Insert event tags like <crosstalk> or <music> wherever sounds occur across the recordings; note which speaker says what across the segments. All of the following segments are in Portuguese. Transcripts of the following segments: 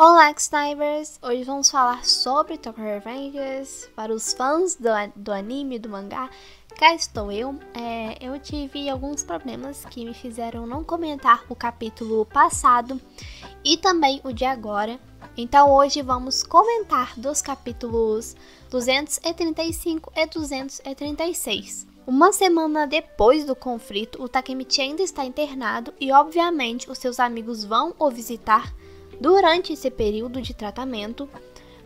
Speaker 1: Olá, Snipers! Hoje vamos falar sobre Tokyo Revengers. Para os fãs do, do anime, do mangá, cá estou eu. É, eu tive alguns problemas que me fizeram não comentar o capítulo passado e também o de agora. Então hoje vamos comentar dos capítulos 235 e 236. Uma semana depois do conflito, o Takemichi ainda está internado e, obviamente, os seus amigos vão o visitar Durante esse período de tratamento,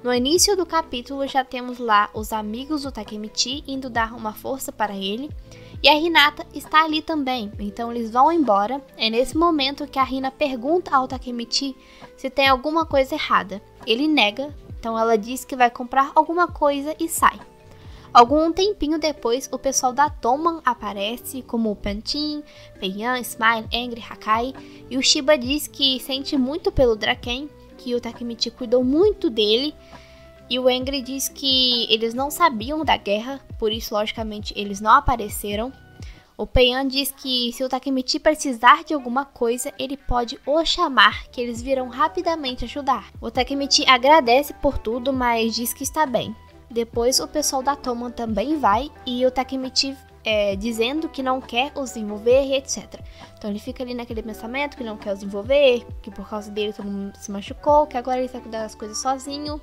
Speaker 1: no início do capítulo já temos lá os amigos do Takemichi indo dar uma força para ele, e a Hinata está ali também, então eles vão embora. É nesse momento que a Rina pergunta ao Takemichi se tem alguma coisa errada. Ele nega, então ela diz que vai comprar alguma coisa e sai. Algum tempinho depois, o pessoal da Toman aparece, como o Pantin, Peiyan, Smile, Angry, Hakai, e o Shiba diz que sente muito pelo Draken, que o Takemichi cuidou muito dele, e o Angry diz que eles não sabiam da guerra, por isso, logicamente, eles não apareceram. O Peiyan diz que se o Takemichi precisar de alguma coisa, ele pode o chamar, que eles virão rapidamente ajudar. O Takemichi agradece por tudo, mas diz que está bem. Depois o pessoal da Toman também vai e o Takemichi é, dizendo que não quer os envolver e etc. Então ele fica ali naquele pensamento que não quer os envolver, que por causa dele todo mundo se machucou, que agora ele vai cuidar das coisas sozinho.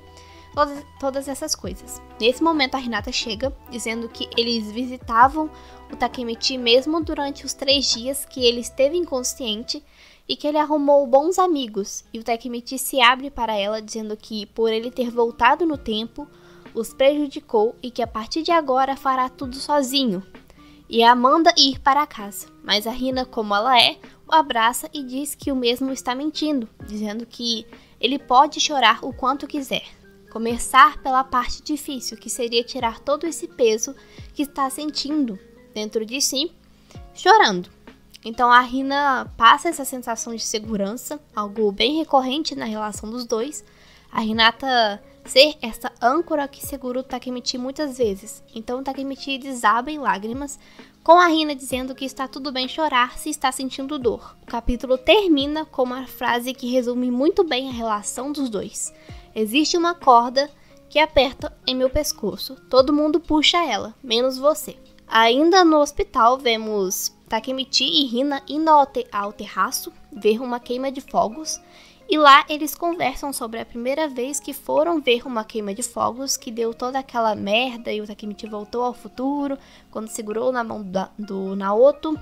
Speaker 1: Todas, todas essas coisas. Nesse momento a Renata chega dizendo que eles visitavam o Takemichi mesmo durante os três dias que ele esteve inconsciente e que ele arrumou bons amigos. E o Takemichi se abre para ela dizendo que por ele ter voltado no tempo, os prejudicou e que a partir de agora fará tudo sozinho. E a manda ir para casa, mas a Rina, como ela é, o abraça e diz que o mesmo está mentindo, dizendo que ele pode chorar o quanto quiser. Começar pela parte difícil, que seria tirar todo esse peso que está sentindo dentro de si, chorando. Então a Rina passa essa sensação de segurança, algo bem recorrente na relação dos dois. A Renata ser essa âncora que segura o Takemichi muitas vezes. Então o Takemichi desaba em lágrimas, com a Rina dizendo que está tudo bem chorar se está sentindo dor. O capítulo termina com uma frase que resume muito bem a relação dos dois. Existe uma corda que aperta em meu pescoço. Todo mundo puxa ela, menos você. Ainda no hospital, vemos Takemichi e Rina indo ao terraço ver uma queima de fogos e lá eles conversam sobre a primeira vez que foram ver uma queima de fogos que deu toda aquela merda e o Takemichi voltou ao futuro quando segurou na mão do Naoto.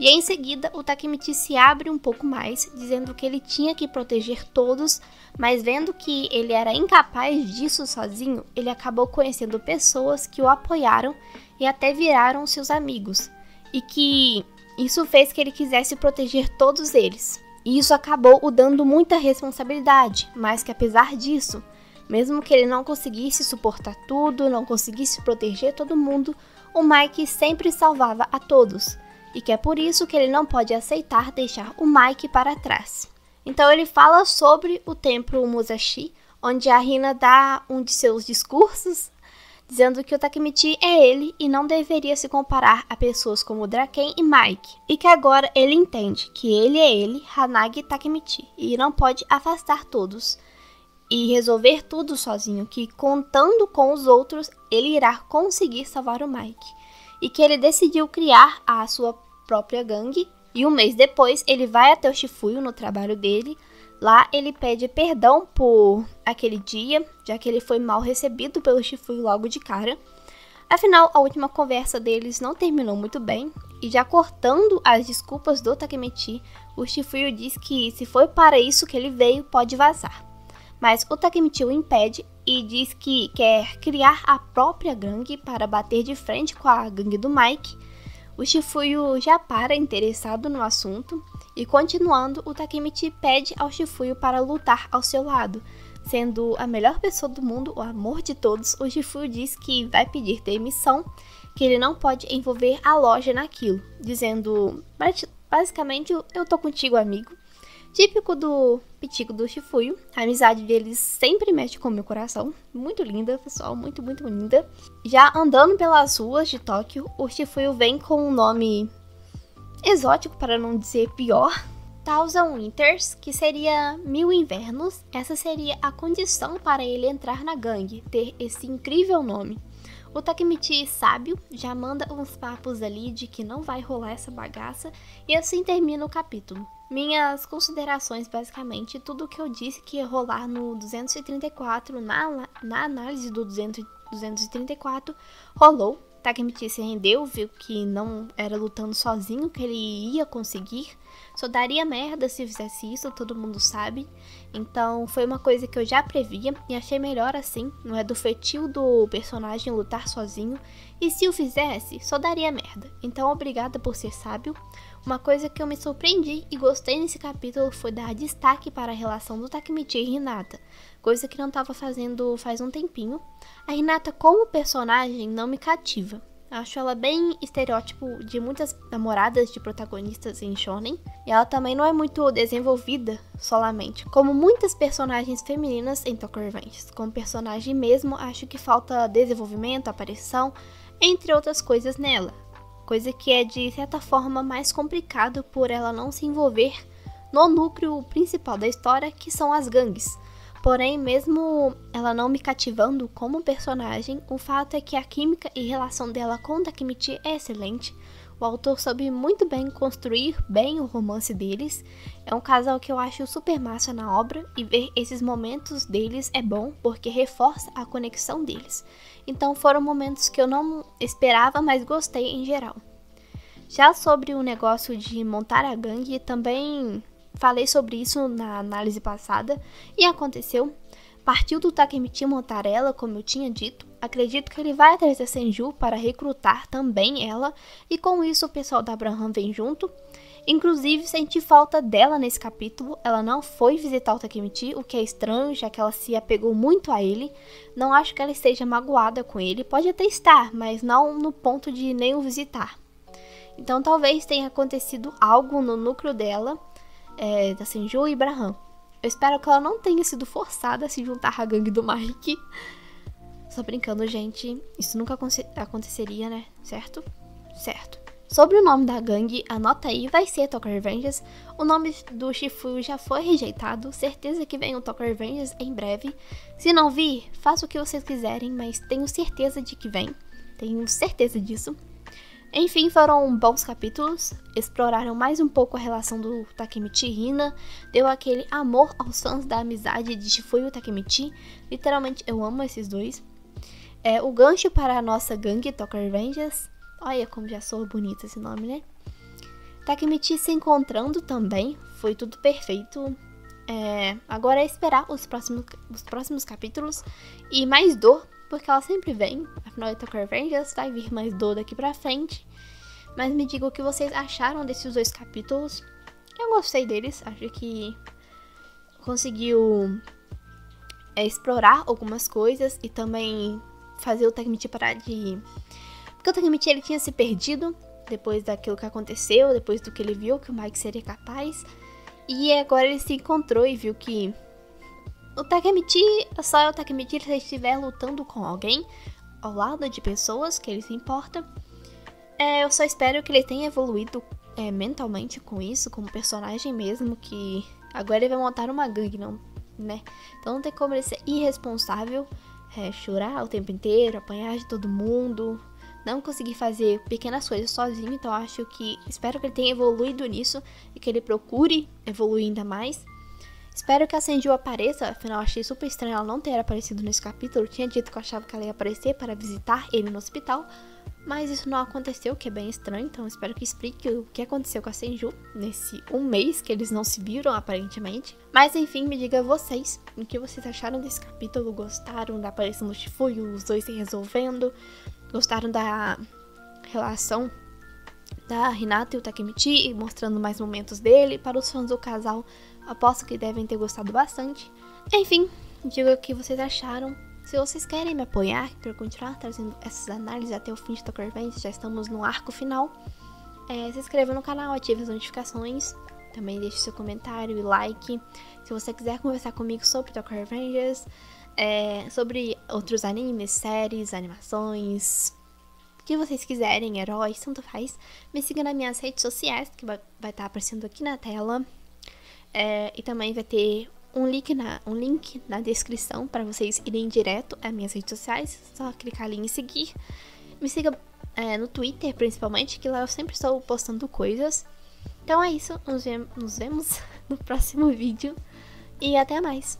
Speaker 1: E em seguida, o Takemichi se abre um pouco mais, dizendo que ele tinha que proteger todos, mas vendo que ele era incapaz disso sozinho, ele acabou conhecendo pessoas que o apoiaram e até viraram seus amigos, e que isso fez que ele quisesse proteger todos eles. E isso acabou o dando muita responsabilidade, mas que apesar disso, mesmo que ele não conseguisse suportar tudo, não conseguisse proteger todo mundo, o Mike sempre salvava a todos, e que é por isso que ele não pode aceitar deixar o Mike para trás. Então ele fala sobre o templo Musashi, onde a Rina dá um de seus discursos dizendo que o Takemichi é ele e não deveria se comparar a pessoas como Draken e Mike, e que agora ele entende que ele é ele, Hanagi Takemichi, e não pode afastar todos e resolver tudo sozinho, que contando com os outros, ele irá conseguir salvar o Mike, e que ele decidiu criar a sua própria gangue, e um mês depois ele vai até o Shifuyo no trabalho dele, Lá ele pede perdão por aquele dia, já que ele foi mal recebido pelo Shifuyu logo de cara. Afinal, a última conversa deles não terminou muito bem, e já cortando as desculpas do Takemichi, o Shifuyu diz que se foi para isso que ele veio, pode vazar. Mas o Takemichi o impede e diz que quer criar a própria gangue para bater de frente com a gangue do Mike. O Shifuyu já para interessado no assunto e continuando, o Takemichi pede ao Shifuyo para lutar ao seu lado. Sendo a melhor pessoa do mundo, o amor de todos, o Shifuyo diz que vai pedir demissão, que ele não pode envolver a loja naquilo, dizendo basicamente eu tô contigo, amigo. Típico do Pitico do Shifuyo, a amizade deles sempre mexe com o meu coração. Muito linda, pessoal, muito, muito linda. Já andando pelas ruas de Tóquio, o Shifuyo vem com um nome exótico, para não dizer pior, Thousand Winters, que seria Mil Invernos. Essa seria a condição para ele entrar na gangue, ter esse incrível nome. O Takemichi sábio já manda uns papos ali de que não vai rolar essa bagaça e assim termina o capítulo. Minhas considerações, basicamente, tudo que eu disse que ia rolar no 234, na, na análise do 200, 234, rolou. Takemichi se rendeu, viu que não era lutando sozinho que ele ia conseguir. Só daria merda se fizesse isso, todo mundo sabe. Então foi uma coisa que eu já previa e achei melhor assim. Não é do fetil do personagem lutar sozinho. E se o fizesse, só daria merda. Então obrigada por ser sábio. Uma coisa que eu me surpreendi e gostei nesse capítulo foi dar destaque para a relação do Takemichi e Hinata, coisa que não estava fazendo faz um tempinho. A Hinata como personagem não me cativa. Acho ela bem estereótipo de muitas namoradas de protagonistas em shonen. E ela também não é muito desenvolvida solamente, como muitas personagens femininas em Tokyo Revengers. Como personagem mesmo, acho que falta desenvolvimento, aparição, entre outras coisas nela. Coisa que é de certa forma mais complicado por ela não se envolver no núcleo principal da história, que são as gangues. Porém, mesmo ela não me cativando como personagem, o fato é que a química e relação dela com Takemichi é excelente. O autor soube muito bem construir bem o romance deles. É um casal que eu acho super massa na obra e ver esses momentos deles é bom porque reforça a conexão deles. Então foram momentos que eu não esperava, mas gostei em geral. Já sobre o negócio de montar a gangue, também Falei sobre isso na análise passada e aconteceu. Partiu do Takemichi montar ela, como eu tinha dito. Acredito que ele vai atrás da Senju para recrutar também ela, e com isso o pessoal da Abraham vem junto. Inclusive, senti falta dela nesse capítulo. Ela não foi visitar o Takemichi, o que é estranho, já que ela se apegou muito a ele. Não acho que ela esteja magoada com ele. Pode até estar, mas não no ponto de nem o visitar. Então, talvez tenha acontecido algo no núcleo dela é, da Senju e Braham. Eu espero que ela não tenha sido forçada a se juntar à gangue do Mike. Só brincando, gente. Isso nunca aconteceria, né? Certo? Certo. Sobre o nome da gangue, anota aí, vai ser Tokyo Revengers. O nome do Shifu já foi rejeitado, certeza que vem o Tokyo Revengers em breve. Se não vir, faça o que vocês quiserem, mas tenho certeza de que vem. Tenho certeza disso. Enfim, foram bons capítulos, exploraram mais um pouco a relação do Takemichi e Hina, deu aquele amor aos fãs da amizade de Shifuyu e Takemichi, literalmente eu amo esses dois. É, o gancho para a nossa gangue Tokyo Revengers, olha como já sou bonita esse nome, né? Takemichi se encontrando também, foi tudo perfeito. É, agora é esperar os próximos, os próximos capítulos e mais dor porque ela sempre vem. Afinal, Tokyo Revengers, vai vir mais dor daqui pra frente. Mas me digam o que vocês acharam desses dois capítulos. Eu gostei deles, acho que conseguiu é, explorar algumas coisas e também fazer o Takemichi parar de. Porque o Takemichi ele tinha se perdido depois daquilo que aconteceu, depois do que ele viu que o Mike seria capaz. E agora ele se encontrou e viu que o Takemichi, só é o Takemichi se estiver lutando com alguém ao lado de pessoas que ele se importa. É, eu só espero que ele tenha evoluído é, mentalmente com isso, como personagem mesmo, que agora ele vai montar uma gangue, não, né? Então não tem como ele ser irresponsável, é, chorar o tempo inteiro, apanhar de todo mundo, não conseguir fazer pequenas coisas sozinho. Então acho que espero que ele tenha evoluído nisso e que ele procure evoluir ainda mais. Espero que a Senju apareça, afinal achei super estranho ela não ter aparecido nesse capítulo. Tinha dito que eu achava que ela ia aparecer para visitar ele no hospital, mas isso não aconteceu, que é bem estranho, então espero que explique o que aconteceu com a Senju nesse um mês que eles não se viram, aparentemente. Mas enfim, me diga vocês, o que vocês acharam desse capítulo, gostaram da aparição do Shifuyu, os dois se resolvendo, gostaram da relação da Hinata e o Takemichi, mostrando mais momentos dele, para os fãs do casal Aposto que devem ter gostado bastante. Enfim, diga o que vocês acharam. Se vocês querem me apoiar para continuar trazendo essas análises até o fim de Tokyo Revenge, já estamos no arco final. É, se inscreva no canal, ative as notificações. Também deixe seu comentário e like. Se você quiser conversar comigo sobre Tokyo Revengers, é, sobre outros animes, séries, animações, que vocês quiserem, heróis, tanto faz, me siga nas minhas redes sociais, que vai estar tá aparecendo aqui na tela. É, e também vai ter um link na, um link na descrição para vocês irem direto às minhas redes sociais. Só clicar ali em seguir. Me siga é, no Twitter, principalmente, que lá eu sempre estou postando coisas. Então é isso. Nos, nos vemos <laughs> no próximo vídeo. E até mais.